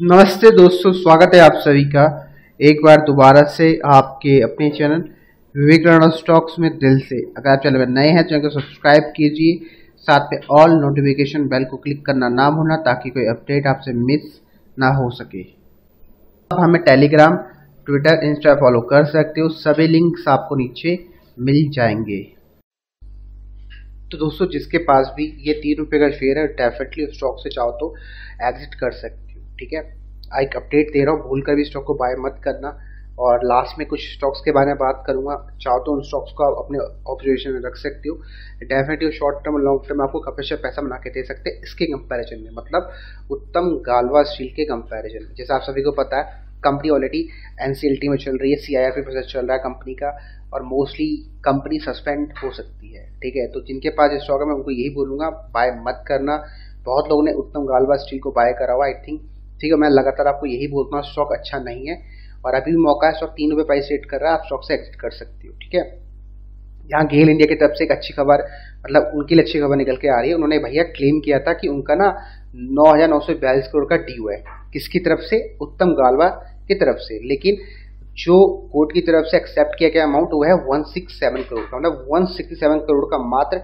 नमस्ते दोस्तों, स्वागत है आप सभी का एक बार दोबारा से आपके अपने चैनल विवेक राणा स्टॉक्स में दिल से। अगर आप चैनल में नए हैं, चैनल को सब्सक्राइब कीजिए, साथ में ऑल नोटिफिकेशन बेल को क्लिक करना ना भूलना ताकि कोई अपडेट आपसे मिस ना हो सके। आप हमें टेलीग्राम, ट्विटर, इंस्टा फॉलो कर सकते हो, सभी लिंक्स आपको नीचे मिल जाएँगे। तो दोस्तों, जिसके पास भी ये तीन रुपये का शेयर है डेफिनेटली स्टॉक से चाहो तो एग्जिट कर सकते ठीक है? एक अपडेट दे रहा हूँ, भूल कर भी स्टॉक को बाय मत करना। और लास्ट में कुछ स्टॉक्स के बारे में बात करूँगा। चाहो तो उन स्टॉक्स को आप अपने ऑब्जर्वेशन में रख सकते हो। डेफिनेटली शॉर्ट टर्म और लॉन्ग टर्म आपको हमेशा पैसा बना के दे सकते हैं, इसके कंपैरिजन में। मतलब उत्तम गालवा स्टील के कंपैरिजन में। जैसे आप सभी को पता है कंपनी ऑलरेडी एनसीएलटी में चल रही है सी सीआईआरपी प्रोसेस चल रहा है कंपनी का। और मोस्टली कंपनी सस्पेंड हो सकती है, ठीक है? तो जिनके पास स्टॉक है, मैं उनको यही बोलूँगा बाय मत करना। बहुत लोगों ने उत्तम गालवा स्टील को बाय करा हुआ आई थिंक ठीक है, मैं लगातार आपको यही बोलता हूँ स्टॉक अच्छा नहीं है और अभी भी मौका है स्टॉक तीन रुपये प्राइस रेट कर रहा है, आप स्टॉक से एग्जिट कर सकते हो, ठीक है? यहाँ गेल इंडिया की तरफ़ से एक अच्छी खबर मतलब उनकी लिए अच्छी खबर निकल के आ रही है। उन्होंने भैया क्लेम किया था कि उनका ना नौ हज़ार नौ सौ बयालीस करोड़ का ड्यू है, किसकी तरफ़ से? उत्तम गालवा की तरफ़ से। लेकिन जो कोर्ट की तरफ़ से एक्सेप्ट किया गया अमाउंट वो है वन सिक्स सेवन करोड़ का मतलब वन सिक्सटी सेवन करोड़ का मात्र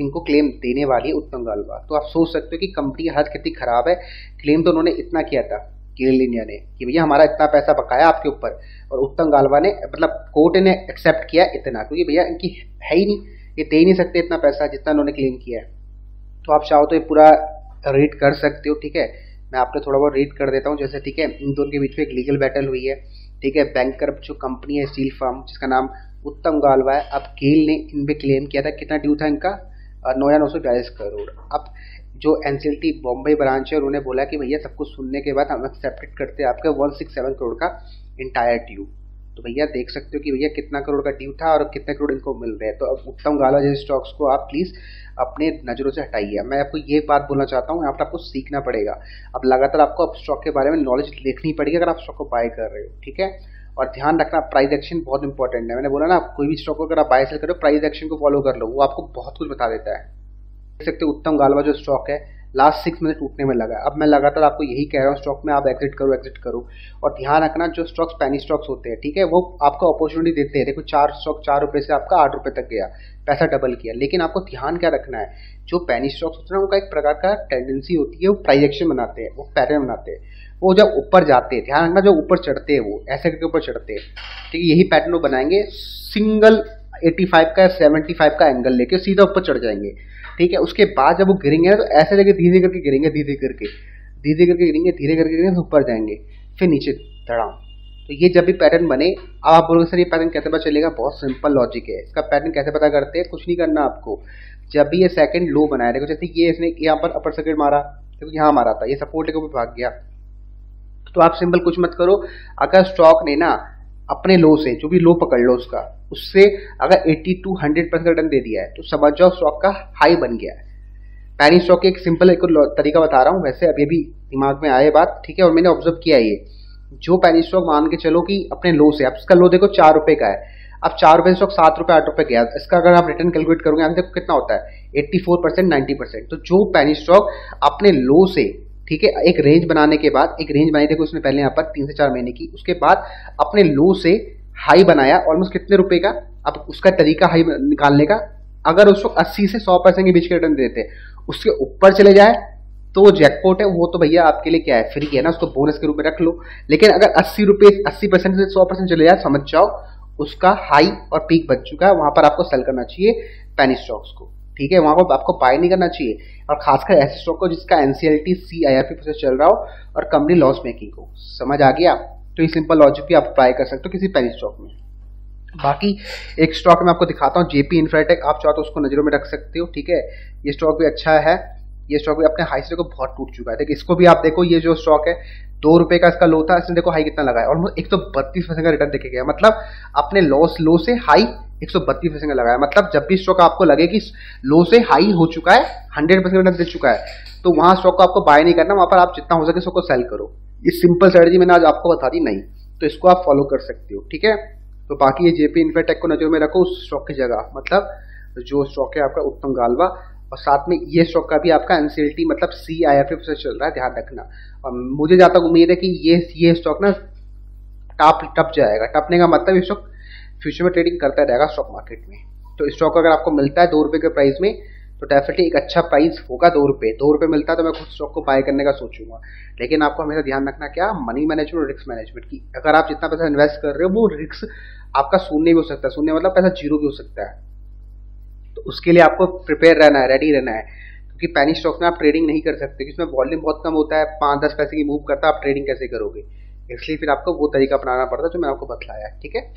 इनको क्लेम देने वाली है उत्तम गालवा तो आप सोच सकते हो कि कंपनी हालत कितनी खराब है। क्लेम तो उन्होंने इतना किया था केरल इंडिया ने, कि भैया हमारा इतना पैसा बकाया आपके ऊपर। और उत्तम गालवा ने मतलब कोर्ट ने एक्सेप्ट किया इतना, क्योंकि भैया इनकी है ही नहीं, ये दे ही नहीं सकते इतना पैसा जितना उन्होंने क्लेम किया है। तो आप चाहो तो ये पूरा रेट कर सकते हो, ठीक है? मैं आपको थोड़ा बहुत रेट कर देता हूँ, जैसे, ठीक है, इन दोनों के बीच में एक लीगल बैटल हुई है, ठीक है? बैंकर जो कंपनी है स्टील फार्म जिसका नाम उत्तम गालवा है, अब गेल ने इन पे क्लेम किया था। कितना ड्यू था इनका? नौ या नौ सौ बयालीस करोड़। अब जो एनसीएलटी बॉम्बे ब्रांच है, उन्होंने बोला कि भैया, सब कुछ सुनने के बाद हम एक्सेप्टेड करते हैं आपके वन सिक्स सेवन करोड़ का इंटायर ड्यू तो भैया, देख सकते हो कि भैया, कितना करोड़ का ड्यू था और कितने करोड़ इनको मिल रहे हैं। तो अब उत्तम गाला जैसे स्टॉक्स को आप प्लीज़ अपने नज़रों से हटाइए। मैं आपको ये बात बोलना चाहता हूँ, यहाँ पर आपको सीखना पड़ेगा। अब लगातार आपको अब स्टॉक के बारे में नॉलेज देखनी पड़ेगी अगर आप स्टॉक को बाय कर रहे हो, ठीक है? और ध्यान रखना प्राइस एक्शन बहुत इंपॉर्टेंट है। मैंने बोला ना, कोई भी स्टॉक अगर आप बाय सेल करो प्राइस एक्शन को फॉलो कर लो। वो आपको बहुत कुछ बता देता है। देख सकते हो उत्तम गालवा जो स्टॉक है लास्ट सिक्स मंथ टूटने में लगा अब मैं लगातार आपको यही कह रहा हूँ स्टॉक में आप एग्जिट करो एग्जिट करो। और ध्यान रखना, जो स्टॉक्स पैनी स्टॉक्स होते हैं, ठीक है, वो आपको अपॉर्चुनिटी देते हैं। देखो, चार स्टॉक चार रुपए से आपका आठ रुपए तक गया, पैसा डबल किया। लेकिन आपको ध्यान क्या रखना है, जो पैनी स्टॉक्स होते हैं उनका एक प्रकार का टेंडेंसी होती है, वो प्राइजेक्शन बनाते हैं, वो पैटर्न बनाते हैं। वो जब ऊपर जाते हैं, ध्यान रखना, जो ऊपर चढ़ते हैं वो ऐसे करके ऊपर चढ़ते हैं, ठीक है, यही पैटर्न वो बनाएँगे। सिंगल 85 का 75 का एंगल लेके सीधा ऊपर चढ़ जाएँगे। ठीक है? उसके बाद जब वो गिरेंगे ना तो ऐसे जगह धीरे करके गिरेंगे, धीरे करके। धीरे करके गिरेंगे, धीरे करके गिरेंगे ऊपर जाएँगे। फिर नीचे धड़ाम। तो ये जब भी पैटर्न बने, अब आप बोलोगे, सर, ये पैटर्न कैसे पता चलेगा? बहुत सिंपल लॉजिक है। इसका पैटर्न कैसे पता करते हैं? कुछ नहीं करना आपको। जब भी ये सेकंड लो बनाया, देखो, जैसे ये इसने यहाँ पर अपर सर्किट मारा, देखो, यहाँ मारा था। ये सपोर्ट लेकर भाग गया। तो आप सिंपल कुछ मत करो। अगर स्टॉक ने ना, अपने लो से, जो भी लो पकड़ लो उसका उससे अगर 80 टू 100 परसेंट रिटर्न दे दिया है तो समझ जाओ स्टॉक का हाई बन गया है। पैनी स्टॉक के एक सिंपल एक तरीका बता रहा हूँ, वैसे अभी भी दिमाग में आए बात, ठीक है, और मैंने ऑब्ज़र्व किया ये। जो पैनी स्टॉक मान के चलो कि अपने लो से, अब इसका लो देखो चार रुपए का है। अब चार रुपए स्टॉक सात रुपए, आठ रुपए गया। इसका अगर आप रिटर्न कैलकुलेट करोगे यहाँ देखो कितना होता है? Eighty four percent ninety percent तो जो पैनी स्टॉक अपने लो से, ठीक है, एक रेंज बनाने के बाद, एक रेंज बनाई, देखो उसने पहले यहाँ पर तीन से चार महीने की, उसके बाद अपने लो से हाई बनाया ऑलमोस्ट कितने रुपए का? अब उसका तरीका हाई निकालने का। अगर उसको 80 से 100 परसेंट के बीच के रिटर्न देते, उसके ऊपर चले जाए तो वो जैकपॉट है, वो तो भैया आपके लिए क्या है? फ्री है ना, उसको बोनस के रूप में रख लो। लेकिन अगर अस्सी रुपए, अस्सी परसेंट से सौ परसेंट चले जाए, समझ जाओ, उसका हाई और पीक बच चुका है, वहाँ पर आपको सेल करना चाहिए पेनी स्टॉक्स को। ठीक है? वहाँ पर आपको बाय नहीं करना चाहिए। और खासकर ऐसे स्टॉक को जिसका एनसीएलटी सी आई प्रोसेस चल रहा हो, और कंपनी लॉस मेकिंग हो समझ आ गया? तो ये सिंपल लॉजिक भी आप अप्लाई कर सकते हो किसी पेनी स्टॉक में। बाकी एक स्टॉक में आपको दिखाता हूँ जेपी इन्फ्राटेक आप चाहो तो उसको नज़रों में रख सकते हो, ठीक है? ये स्टॉक भी अच्छा है। ये स्टॉक भी अपने हाई से को बहुत टूट चुका है। देखिए, इसको भी आप देखो, ये जो स्टॉक है, दो रुपए का इसका लो था, इसने देखो हाई कितना लगाया। ऑलमोस्ट एक सौ बत्तीस परसेंट का रिटर्न देखे गया। मतलब अपने लॉस लो से हाई एक सौ बत्तीस परसेंट का लगाया। मतलब जब भी स्टॉक आपको लगे कि लो से हाई हो चुका है हंड्रेड परसेंट रिटर्न दे चुका है तो वहाँ स्टॉक को आपको बाय नहीं करना, वहाँ पर आप जितना हो सके स्टॉक को सेल करो। ये सिंपल स्ट्रेटेजी मैंने आज आपको बता दी, नहीं। तो इसको आप फॉलो कर सकते हो, ठीक है? तो बाकी ये जेपी इन्फेटेक को नज़र में रखो, उस स्टॉक की जगह मतलब जो स्टॉक है आपका उत्तम गालवा, और साथ में ये स्टॉक का भी आपका एनसीएलटी मतलब सी आई एफ़ एफ़ से चल रहा है, ध्यान रखना। और मुझे तक उम्मीद है कि ये ये स्टॉक ना टॉप, टप जाएगा। टपने का मतलब स्टॉक फ्यूचर में ट्रेडिंग करता रहेगा स्टॉक मार्केट में। तो स्टॉक अगर आपको मिलता है दो रुपए के प्राइस में तो डेफिनेटली एक अच्छा प्राइस होगा दो रुपये दो रुपये मिलता है तो मैं खुद स्टॉक को बाय करने का सोचूँगा। लेकिन आपको हमेशा ध्यान रखना क्या? मनी मैनेजमेंट और रिस्क मैनेजमेंट की। अगर आप जितना पैसा इन्वेस्ट कर रहे हो, वो रिस्क आपका शून्य भी हो सकता है। शून्य मतलब पैसा ज़ीरो भी हो सकता है। तो उसके लिए आपको प्रिपेयर रहना है रेडी रहना है। क्योंकि पैनी स्टॉक में आप ट्रेडिंग नहीं कर सकते। इसमें वॉल्यूम बहुत कम होता है। पाँच, दस पैसे की मूव करता है, आप ट्रेडिंग कैसे करोगे? इसलिए फिर आपको वो तरीका अपनाना पड़ता है जो मैंने आपको बतलाया ठीक है?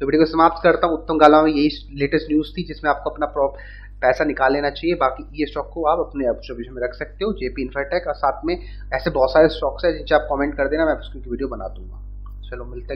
तो वीडियो को समाप्त करता हूँ। उत्तम गाला में यही लेटेस्ट न्यूज़ थी जिसमें आपको अपना पैसा निकाल लेना चाहिए। बाकी ये स्टॉक को आप अपने ऑब्जर्वेशन में रख सकते हो जेपी इन्फ्राटेक और साथ में ऐसे बहुत सारे स्टॉक्स हैं जिनसे आप कॉमेंट कर देना, मैं उसकी वीडियो बना दूँगा। चलो, मिलते